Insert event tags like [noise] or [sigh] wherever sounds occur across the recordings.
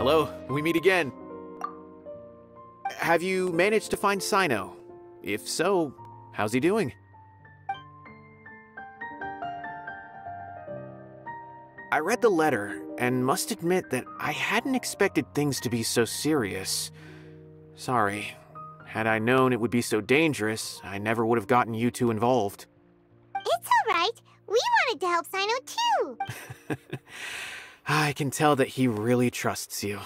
Hello, we meet again. Have you managed to find Cyno? If so, how's he doing? I read the letter and must admit that I hadn't expected things to be so serious. Sorry. Had I known it would be so dangerous, I never would have gotten you two involved. It's alright. We wanted to help Cyno too. [laughs] Ah, I can tell that he really trusts you.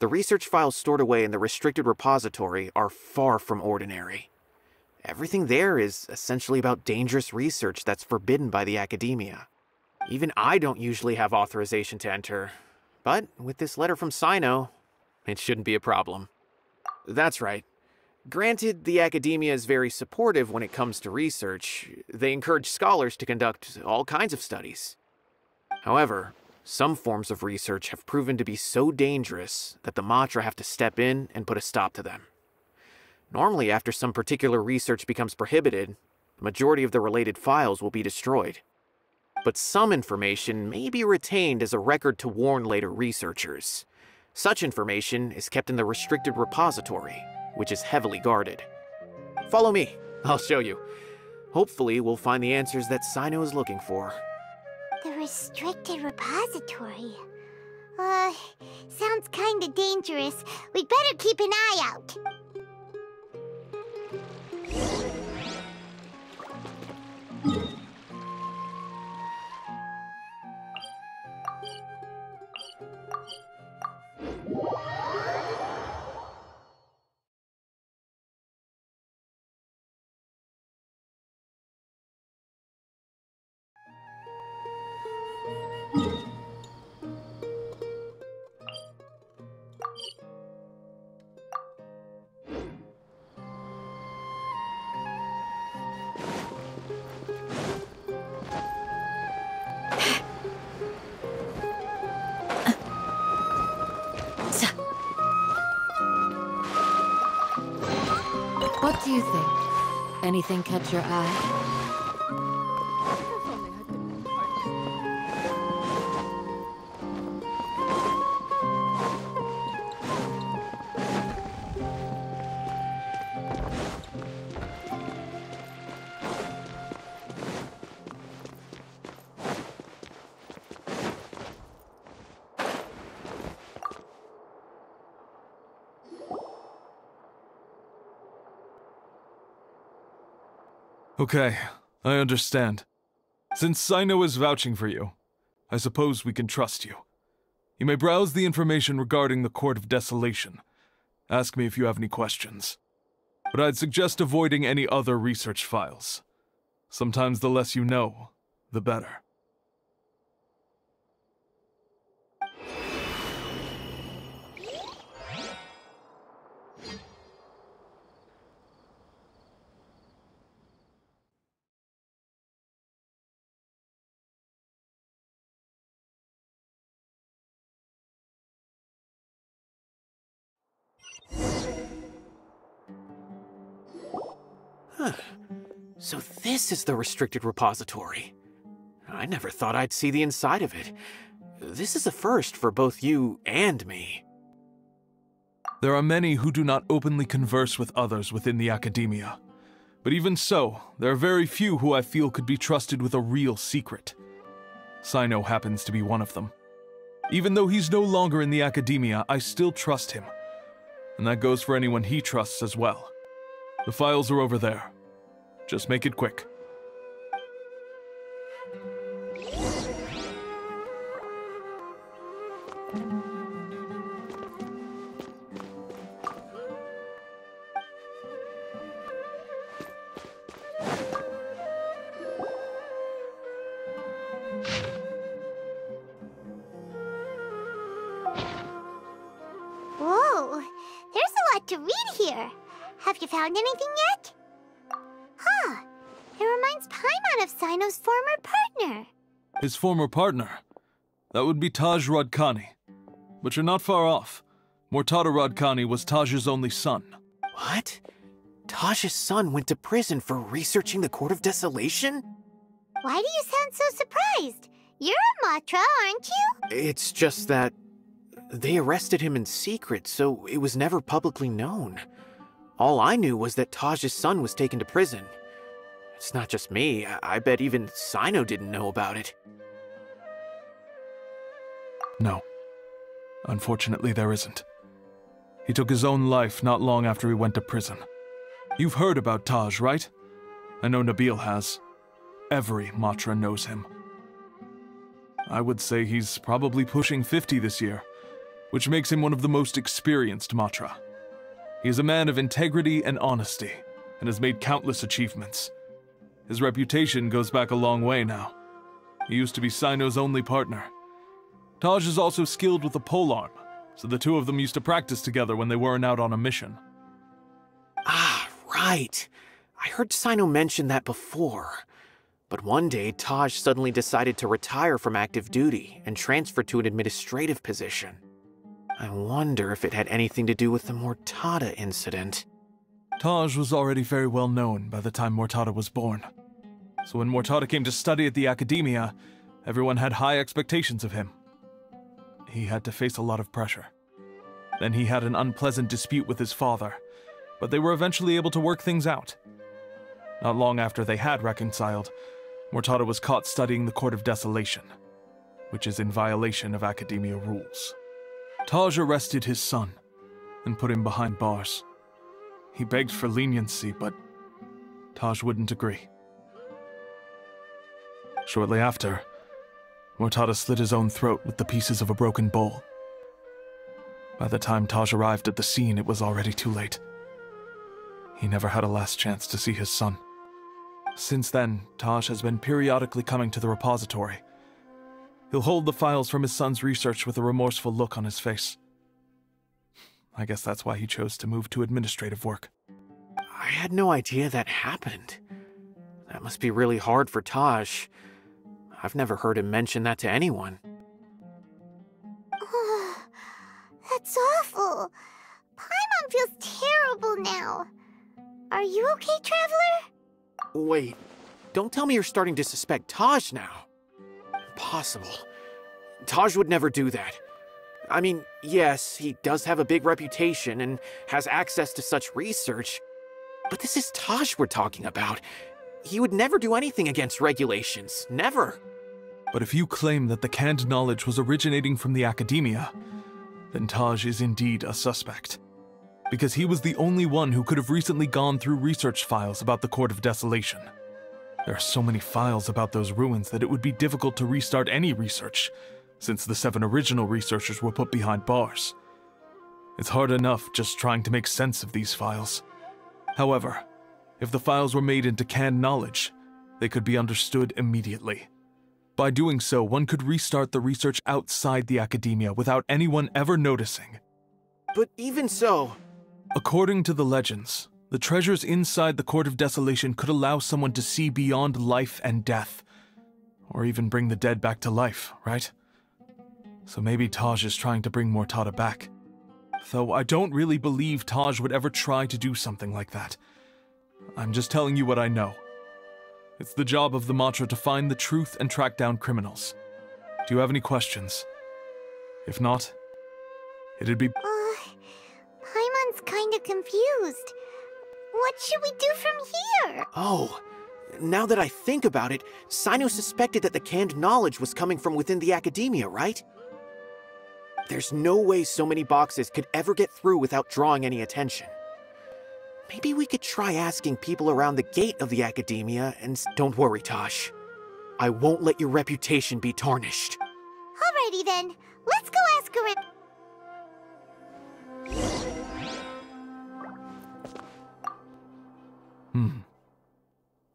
The research files stored away in the restricted repository are far from ordinary. Everything there is essentially about dangerous research that's forbidden by the academia. Even I don't usually have authorization to enter, but with this letter from Cyno, it shouldn't be a problem. That's right. Granted, the academia is very supportive when it comes to research. They encourage scholars to conduct all kinds of studies. However, some forms of research have proven to be so dangerous that the Matra have to step in and put a stop to them. Normally, after some particular research becomes prohibited, the majority of the related files will be destroyed. But some information may be retained as a record to warn later researchers. Such information is kept in the restricted repository, which is heavily guarded. Follow me, I'll show you. Hopefully, we'll find the answers that Cyno is looking for. The restricted repository. Uh, sounds kinda dangerous. We'd better keep an eye out. What do you think? Anything catch your eye? Okay, I understand. Since Cyno is vouching for you, I suppose we can trust you. You may browse the information regarding the Court of Desolation. Ask me if you have any questions. But I'd suggest avoiding any other research files. Sometimes the less you know, the better. So this is the restricted repository. I never thought I'd see the inside of it. This is a first for both you and me. There are many who do not openly converse with others within the academia. But even so, there are very few who I feel could be trusted with a real secret. Cyno happens to be one of them. Even though he's no longer in the academia, I still trust him. And that goes for anyone he trusts as well. The files are over there. Just make it quick. Whoa, there's a lot to read here. Have you found anything yet? Huh, Paimon of Cyno's former partner. His former partner. That would be Taj Radkani. But you're not far off. Mortada Radkani was Taj's only son. What? Taj's son went to prison for researching the Court of Desolation? Why do you sound so surprised? You're a Matra, aren't you? It's just that They arrested him in secret, so it was never publicly known. All I knew was that Taj's son was taken to prison. It's not just me, I, I bet even Cyno didn't know about it. No. Unfortunately, there isn't. He took his own life not long after he went to prison. You've heard about Taj, right? I know Nabil has. Every Matra knows him. I would say he's probably pushing 50 this year, which makes him one of the most experienced Matra. He is a man of integrity and honesty, and has made countless achievements. His reputation goes back a long way now. He used to be Cyno's only partner. Taj is also skilled with the polearm, so the two of them used to practice together when they weren't out on a mission. Ah, right. I heard Sino mention that before. But one day, Taj suddenly decided to retire from active duty and transfer to an administrative position. I wonder if it had anything to do with the Mortada incident. Taj was already very well known by the time Mortada was born. So when Mortada came to study at the Academia, everyone had high expectations of him. He had to face a lot of pressure. Then he had an unpleasant dispute with his father, but they were eventually able to work things out. Not long after they had reconciled, Mortada was caught studying the Court of Desolation, which is in violation of Academia rules. Taj arrested his son and put him behind bars. He begged for leniency, but Taj wouldn't agree. Shortly after, Mortada slit his own throat with the pieces of a broken bowl. By the time Taj arrived at the scene, it was already too late. He never had a last chance to see his son. Since then, Taj has been periodically coming to the repository. He'll hold the files from his son's research with a remorseful look on his face. I guess that's why he chose to move to administrative work. I had no idea that happened. That must be really hard for Taj. I've never heard him mention that to anyone. That's awful. Paimon feels terrible now. Are you okay, Traveler? Wait, don't tell me you're starting to suspect Taj now. Impossible. Taj would never do that. I mean, yes, he does have a big reputation and has access to such research, but this is Taj we're talking about. He would never do anything against regulations. Never. But if you claim that the canned knowledge was originating from the Academia, then Taj is indeed a suspect. Because he was the only one who could have recently gone through research files about the Court of Desolation. There are so many files about those ruins that it would be difficult to restart any research, since the seven original researchers were put behind bars. It's hard enough just trying to make sense of these files. However, if the files were made into canned knowledge, they could be understood immediately. By doing so, one could restart the research outside the academia without anyone ever noticing. But even so, According to the legends, the treasures inside the Court of Desolation could allow someone to see beyond life and death, or even bring the dead back to life, right? So maybe Taj is trying to bring Mortada back. Though I don't really believe Taj would ever try to do something like that. I'm just telling you what I know. It's the job of the Matra to find the truth and track down criminals. Do you have any questions? If not, it'd be. Uh, Paimon's kinda confused. What should we do from here? oh, now that I think about it, Cyno suspected that the canned knowledge was coming from within the academia, right? There's no way so many boxes could ever get through without drawing any attention. Maybe we could try asking people around the gate of the academia and don't worry, Tosh. I won't let your reputation be tarnished. Alrighty then, let's go ask a rep. Hmm.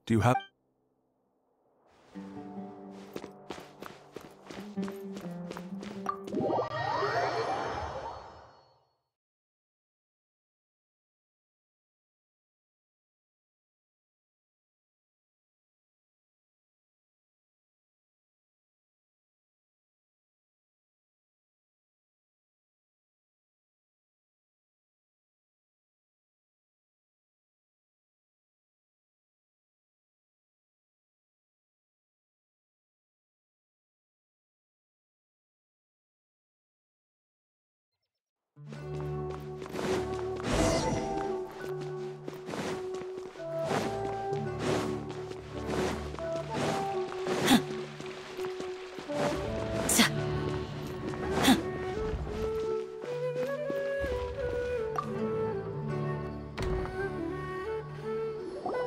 Do you have.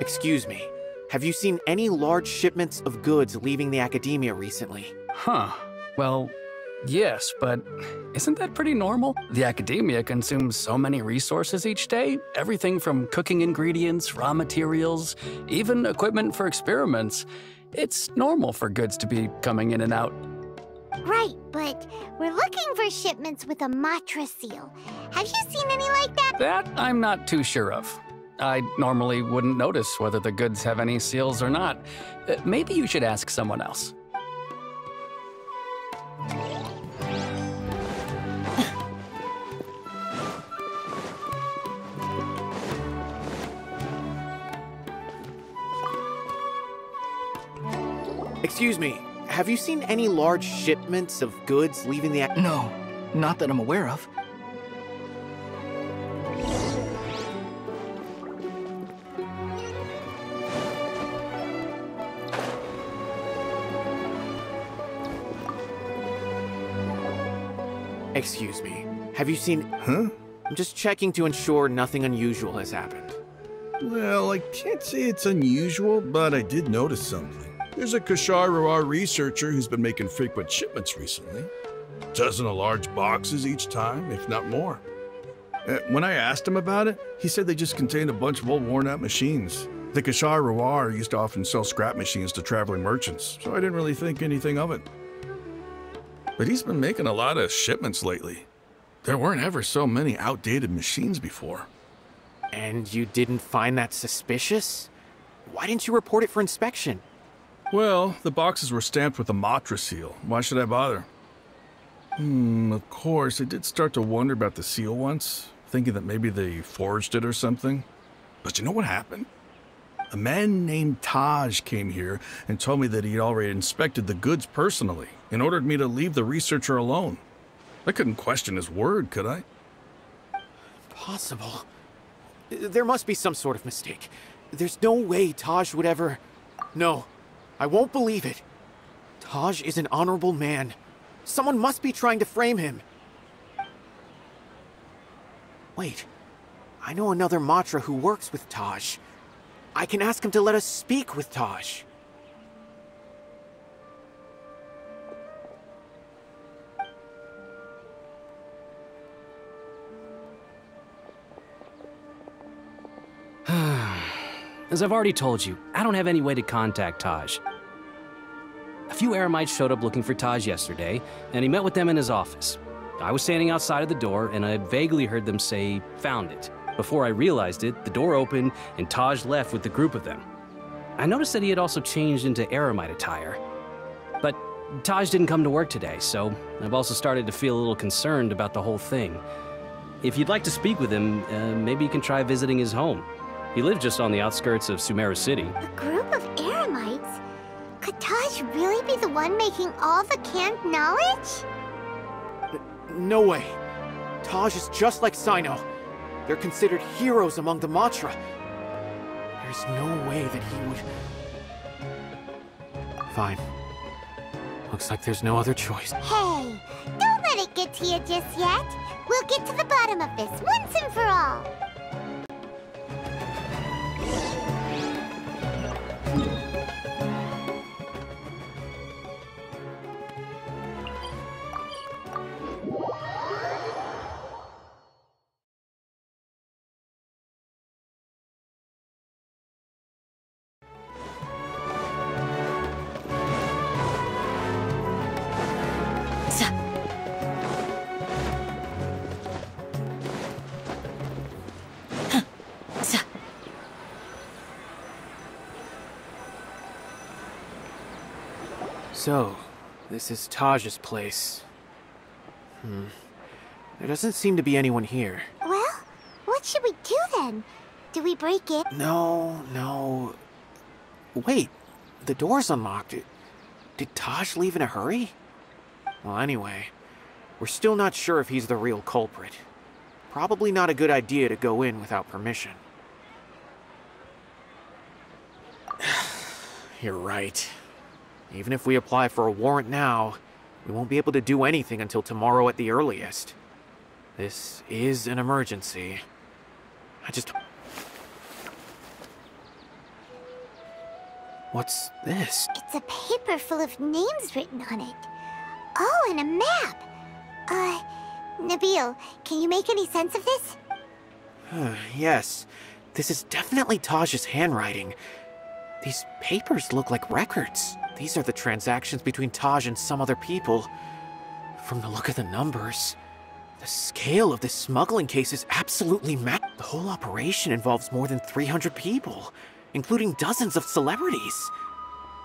Excuse me. Have you seen any large shipments of goods leaving the academia recently? Huh. Well, yes, but isn't that pretty normal? The academia consumes so many resources each day everything from cooking ingredients, raw materials, even equipment for experiments. It's normal for goods to be coming in and out. Right, but we're looking for shipments with a Matra seal. Have you seen any like that? That I'm not too sure of. I normally wouldn't notice whether the goods have any seals or not. Uh, maybe you should ask someone else. Excuse me. Have you seen any large shipments of goods leaving the No, not that I'm aware of. Excuse me. Have you seen. Huh? I'm just checking to ensure nothing unusual has happened. Well, I can't say it's unusual, but I did notice something. There's a Kshahrewar researcher who's been making frequent shipments recently. A Dozen of large boxes each time, if not more. Uh, when I asked him about it, he said they just contained a bunch of old worn out machines. The Kshahrewar used to often sell scrap machines to traveling merchants, so I didn't really think anything of it. But he's been making a lot of shipments lately. There weren't ever so many outdated machines before. And you didn't find that suspicious? Why didn't you report it for inspection? Well, the boxes were stamped with a Matra seal. Why should I bother? Hmm, of course, I did start to wonder about the seal once, thinking that maybe they forged it or something. But you know what happened? A man named Taj came here and told me that he'd already inspected the goods personally and ordered me to leave the researcher alone. I couldn't question his word, could I? Possible. There must be some sort of mistake. There's no way Taj would ever. No, I won't believe it. Taj is an honorable man. Someone must be trying to frame him. Wait, I know another Matra who works with Taj. I can ask him to let us speak with Taj. [sighs] As I've already told you, I don't have any way to contact Taj. A few Eremites showed up looking for Taj yesterday, and he met with them in his office. I was standing outside of the door, and I vaguely heard them say, found it. Before I realized it, the door opened, and Taj left with the group of them. I noticed that he had also changed into Eremite attire. But Taj didn't come to work today, so I've also started to feel a little concerned about the whole thing. If you'd like to speak with him, uh, maybe you can try visiting his home. He lives just on the outskirts of Sumeru City. A group of Eremites? Could Taj really be the one making all the canned knowledge? No way. Taj is just like Cyno. They're considered heroes among the Matra. There's no way that he would. Fine. Looks like there's no other choice. Hey, don't let it get to you just yet. We'll get to the bottom of this once and for all. So, this is Taj's place. Hmm. There doesn't seem to be anyone here. Well, what should we do then? Do we break it? No, no. Wait, the door's unlocked. Did Taj leave in a hurry? Well, anyway, we're still not sure if he's the real culprit. Probably not a good idea to go in without permission. [sighs] You're right. Even if we apply for a warrant now, we won't be able to do anything until tomorrow at the earliest. This is an emergency. I just. What's this? It's a paper full of names written on it. Oh, and a map. Uh, Nabil, can you make any sense of this? yes, this is definitely Taj's handwriting. These papers look like records. These are the transactions between Taj and some other people. From the look of the numbers, the scale of this smuggling case is absolutely mad. The whole operation involves more than 300 people, including dozens of celebrities.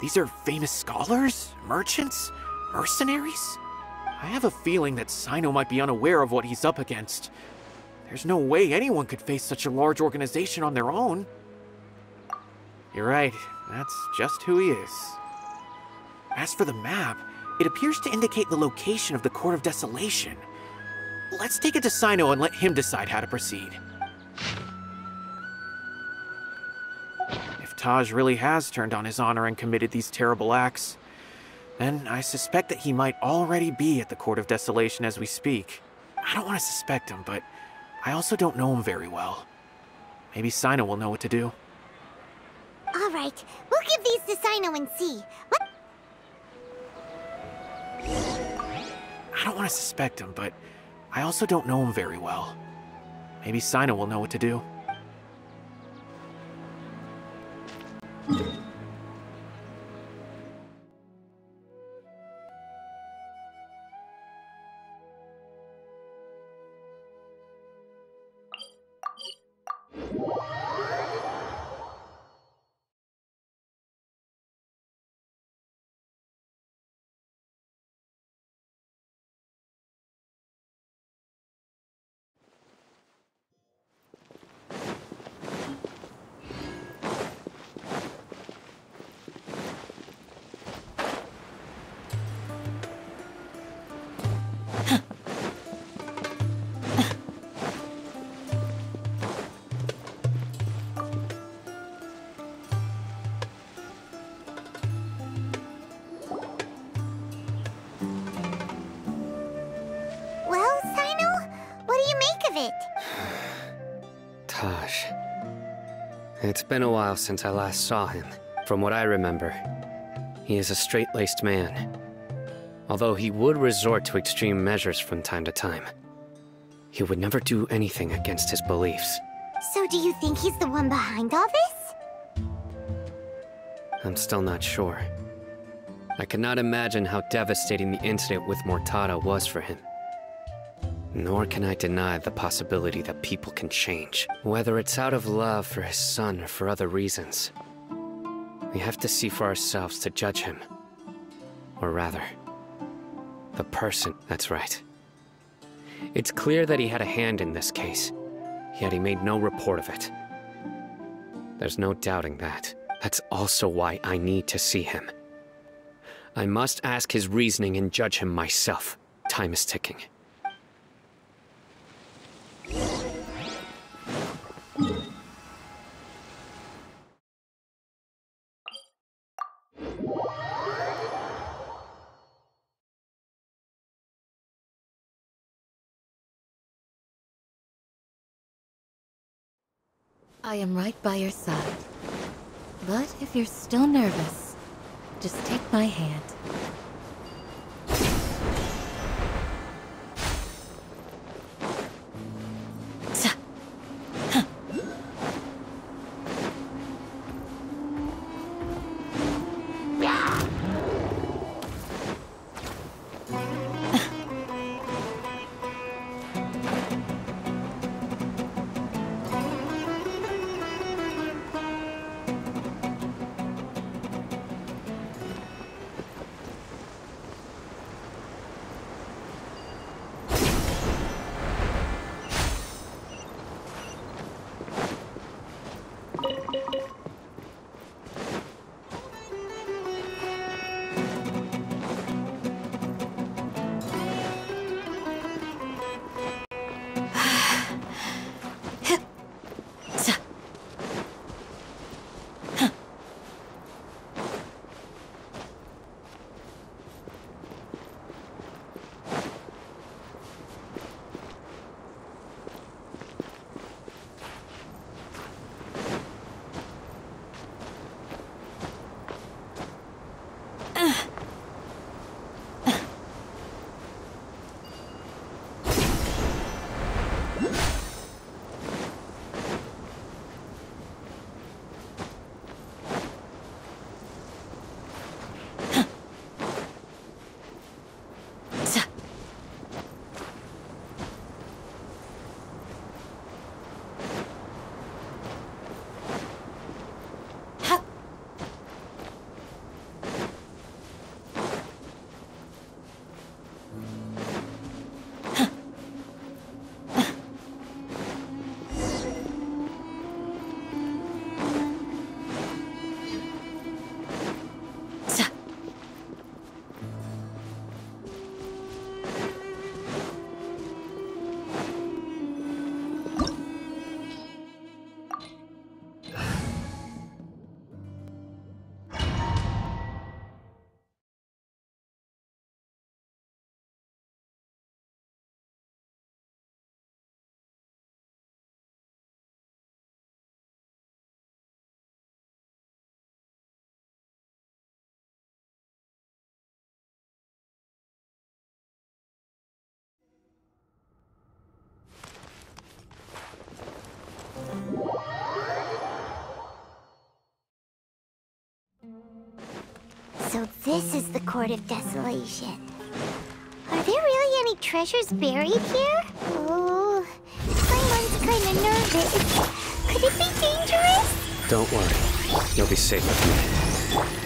These are famous scholars, merchants, mercenaries. I have a feeling that Cyno might be unaware of what he's up against. There's no way anyone could face such a large organization on their own. You're right, that's just who he is. As for the map, it appears to indicate the location of the Court of Desolation. Let's take it to Cyno and let him decide how to proceed. If Taj really has turned on his honor and committed these terrible acts, then I suspect that he might already be at the Court of Desolation as we speak. I don't want to suspect him, but I also don't know him very well. Maybe Cyno will know what to do. All right, we'll give these to Cyno and see. What? I don't want to suspect him, but I also don't know him very well. Maybe Cyno will know what to do. Taj. It's been a while since I last saw him. From what I remember, he is a straight-laced man. Although he would resort to extreme measures from time to time. He would never do anything against his beliefs. So do you think he's the one behind all this? I'm still not sure. I cannot imagine how devastating the incident with Mortada was for him. Nor can I deny the possibility that people can change, whether it's out of love for his son or for other reasons. We have to see for ourselves to judge him. Or rather, the person, that's right. It's clear that he had a hand in this case, yet he made no report of it. There's no doubting that. That's also why I need to see him. I must ask his reasoning and judge him myself. Time is ticking. I am right by your side. But if you're still nervous, just take my hand. So this is the Court of Desolation. Are there really any treasures buried here? Oh, Paimon's kinda nervous. Could it be dangerous? Don't worry. You'll be safe with me.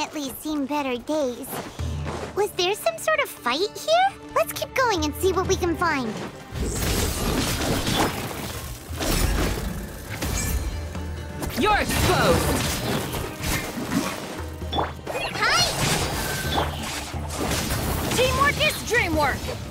Definitely seen better days. Was there some sort of fight here? Let's keep going and see what we can find. You're exposed! Hi! Teamwork is dreamwork!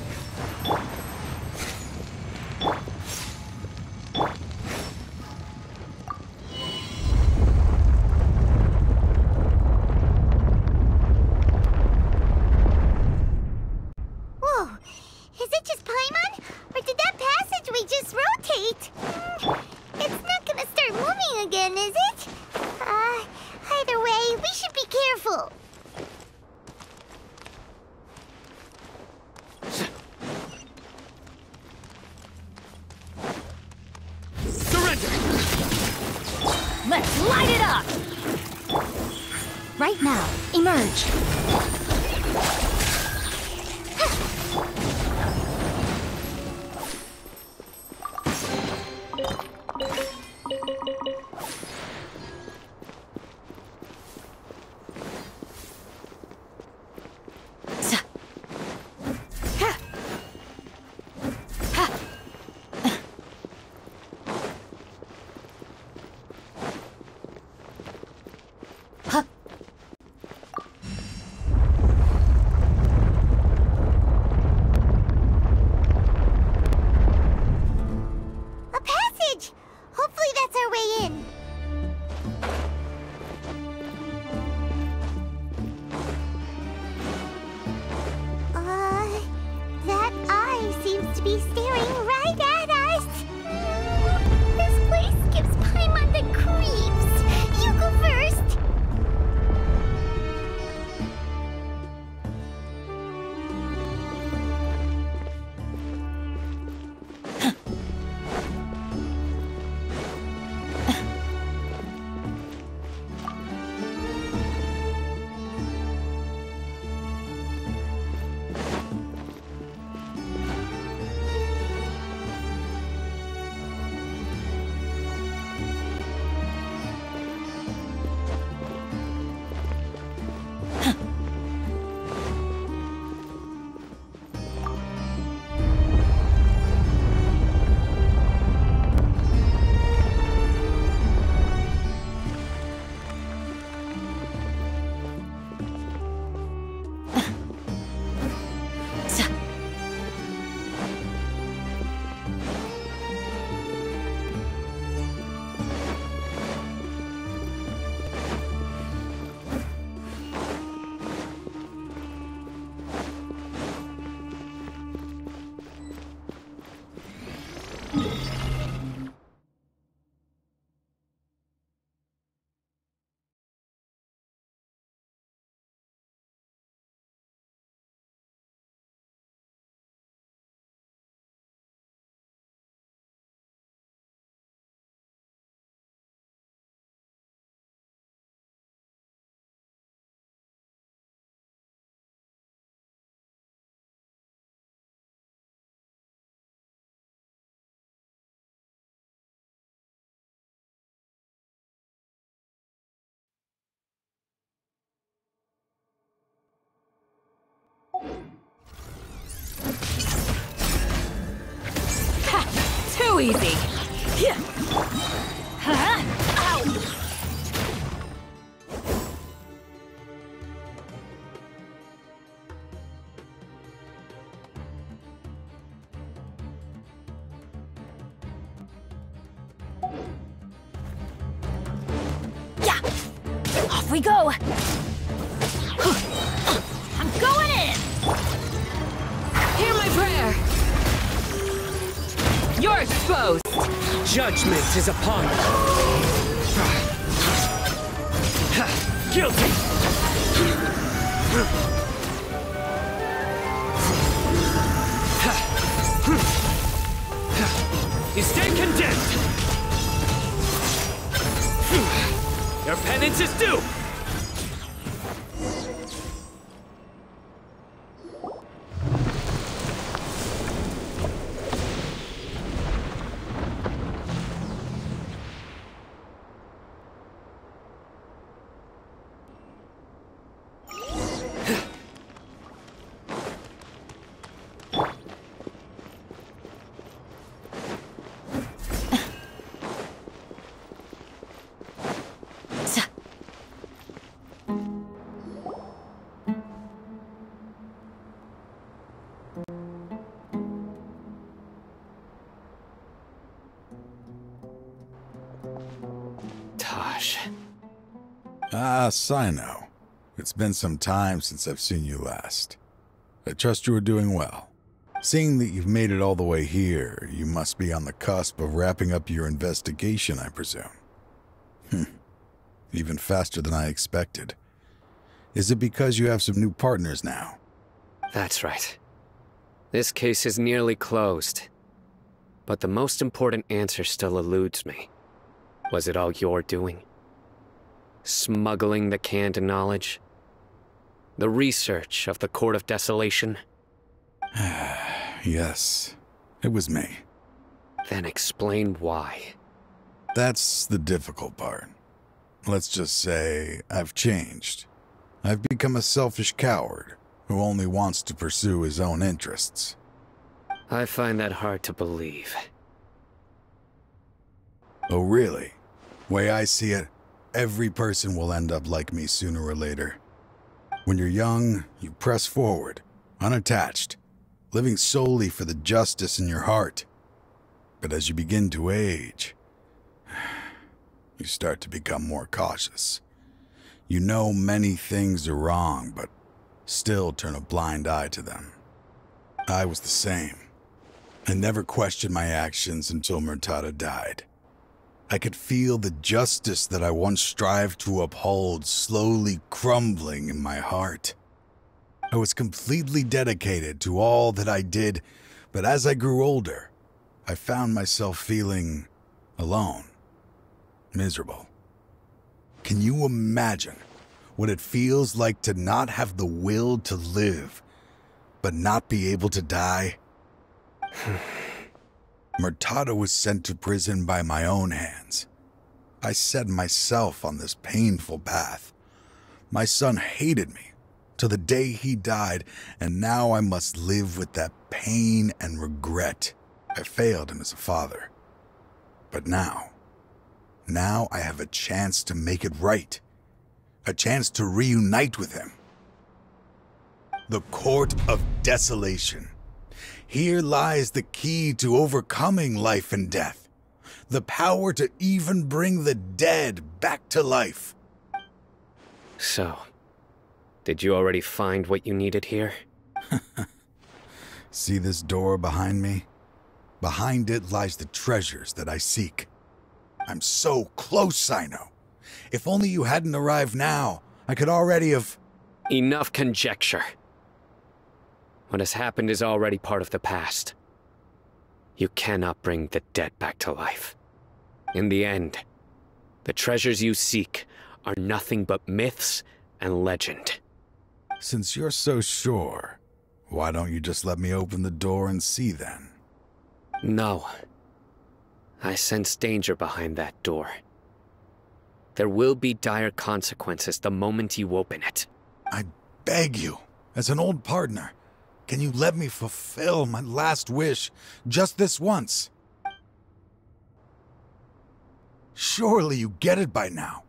Easy. Ah, Cyno. It's been some time since I've seen you last. I trust you are doing well. Seeing that you've made it all the way here, you must be on the cusp of wrapping up your investigation, I presume. Hmm. Even faster than I expected. Is it because you have some new partners now? That's right. This case is nearly closed. But the most important answer still eludes me. Was it all your doing? Smuggling the canned knowledge? The research of the Court of Desolation? [sighs] yes, it was me. Then explain why. That's the difficult part. Let's just say I've changed. I've become a selfish coward who only wants to pursue his own interests. I find that hard to believe. Oh, really? Way I see it, every person will end up like me sooner or later. When you're young, you press forward, unattached, living solely for the justice in your heart. But as you begin to age, you start to become more cautious. You know many things are wrong, but still turn a blind eye to them. I was the same. I never questioned my actions until Murtada died. I could feel the justice that I once strived to uphold slowly crumbling in my heart. I was completely dedicated to all that I did, but as I grew older, I found myself feeling alone, miserable. Can you imagine what it feels like to not have the will to live, but not be able to die? [sighs] [laughs] Murtada was sent to prison by my own hands. I set myself on this painful path. My son hated me till the day he died, and now I must live with that pain and regret. I failed him as a father. But now, now I have a chance to make it right. A chance to reunite with him. The Court of Desolation. Here lies the key to overcoming life and death. The power to even bring the dead back to life. So, did you already find what you needed here? [laughs] See this door behind me? Behind it lies the treasures that I seek. I'm so close, Cyno. If only you hadn't arrived now, I could already have. Enough conjecture. What has happened is already part of the past. You cannot bring the dead back to life. In the end, the treasures you seek are nothing but myths and legend. Since you're so sure, why don't you just let me open the door and see then? No. I sense danger behind that door. There will be dire consequences the moment you open it. I beg you, as an old partner, can you let me fulfill my last wish just this once? Surely you get it by now.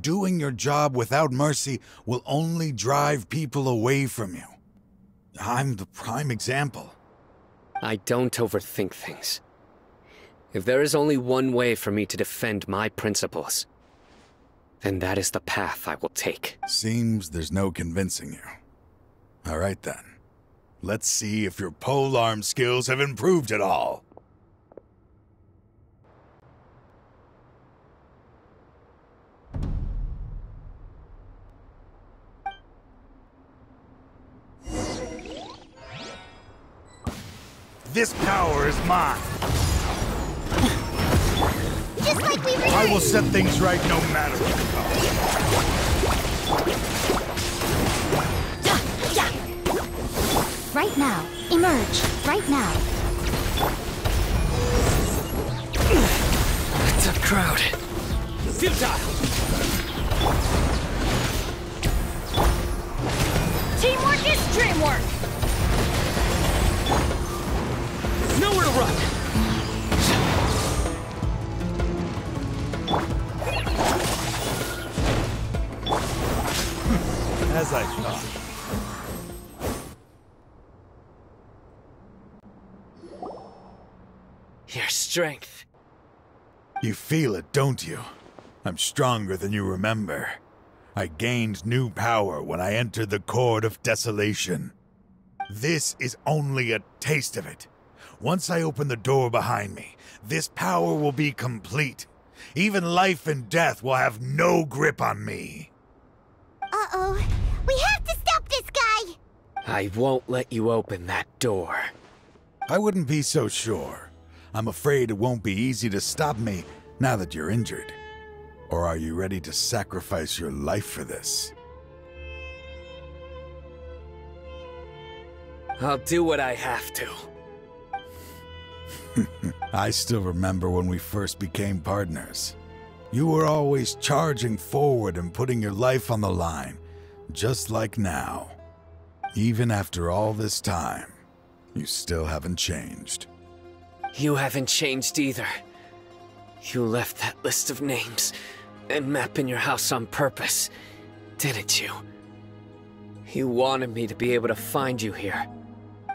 Doing your job without mercy will only drive people away from you. I'm the prime example. I don't overthink things. If there is only one way for me to defend my principles, then that is the path I will take. Seems there's no convincing you. All right then. Let's see if your polearm skills have improved at all. This power is mine. Just like we I will set things right no matter what Right now. Emerge. Right now. It's a crowd. Futile! Teamwork is dreamwork! Nowhere to run! As I thought. Strength. You feel it, don't you? I'm stronger than you remember. I gained new power when I entered the Court of Desolation. This is only a taste of it. Once I open the door behind me, this power will be complete. Even life and death will have no grip on me. Uh-oh. We have to stop this guy! I won't let you open that door. I wouldn't be so sure. I'm afraid it won't be easy to stop me now that you're injured. Or are you ready to sacrifice your life for this? I'll do what I have to. [laughs] I still remember when we first became partners. You were always charging forward and putting your life on the line, just like now. Even after all this time, you still haven't changed. You haven't changed either. You left that list of names and map in your house on purpose, didn't you? You wanted me to be able to find you here.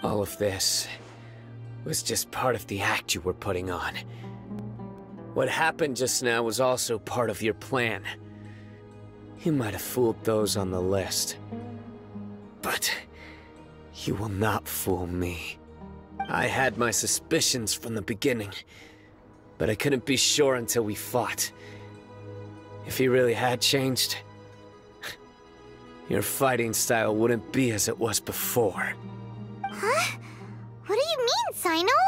All of this was just part of the act you were putting on. What happened just now was also part of your plan. You might have fooled those on the list. But you will not fool me. I had my suspicions from the beginning, but I couldn't be sure until we fought. If he really had changed, your fighting style wouldn't be as it was before. Huh? What do you mean, Cyno?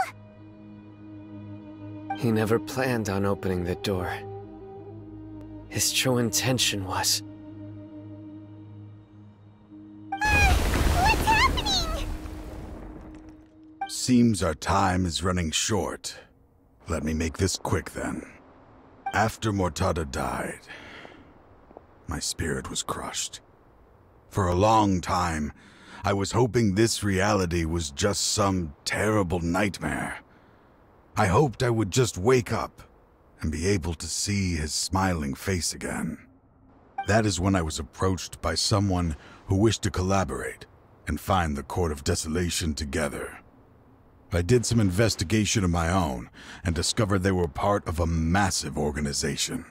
He never planned on opening the door. His true intention was... Seems our time is running short. Let me make this quick then. After Murtada died, my spirit was crushed. For a long time, I was hoping this reality was just some terrible nightmare. I hoped I would just wake up and be able to see his smiling face again. That is when I was approached by someone who wished to collaborate and find the Court of Desolation together. I did some investigation of my own and discovered they were part of a massive organization.